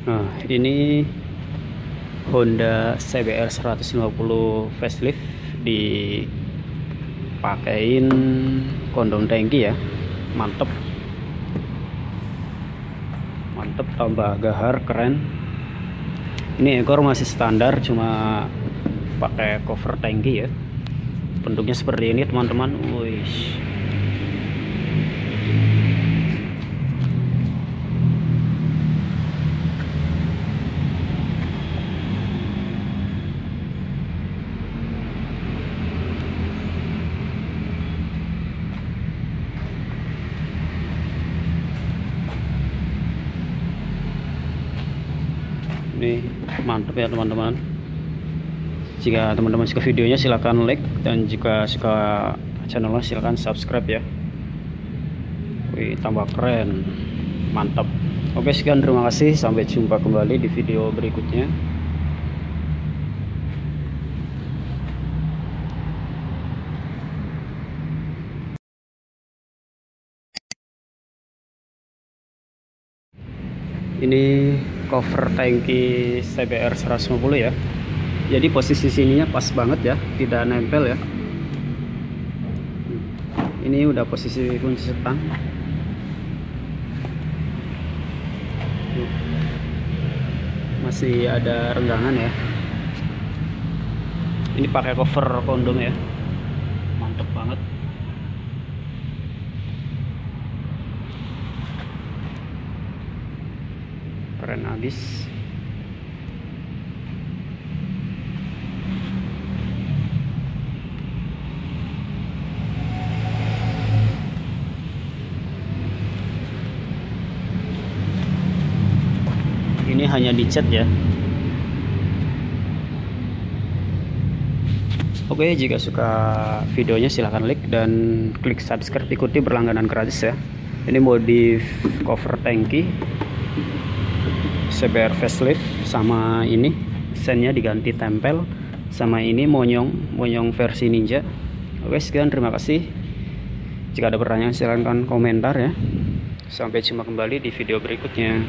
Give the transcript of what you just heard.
Nah, ini Honda CBR 150 facelift dipakein kondom tangki ya. Mantep. Mantep tambah gahar keren. Ini ekor masih standar cuma pakai cover tangki ya. Bentuknya seperti ini teman-teman. Wih. Ini mantap ya teman-teman. Jika teman-teman suka videonya silahkan like. Dan jika suka channelnya silahkan subscribe ya. Wih tambah keren. Mantap oke sekian. Terima kasih. Sampai jumpa kembali di video berikutnya. Ini cover tangki CBR 150 ya. Jadi posisi sininya pas banget ya tidak nempel ya. Ini udah posisi kunci setang masih ada renggangan ya. Ini pakai cover kondom ya. Mantep banget keren habis. Ini hanya dicat ya. Oke jika suka videonya silahkan like dan klik subscribe. Ikuti berlangganan gratis ya. Ini modif cover tangki CBR facelift sama ini. Sennya diganti tempel sama ini monyong monyong versi ninja. Oke sekian. Terima kasih. Jika ada pertanyaan silahkan komentar ya. Sampai jumpa kembali di video berikutnya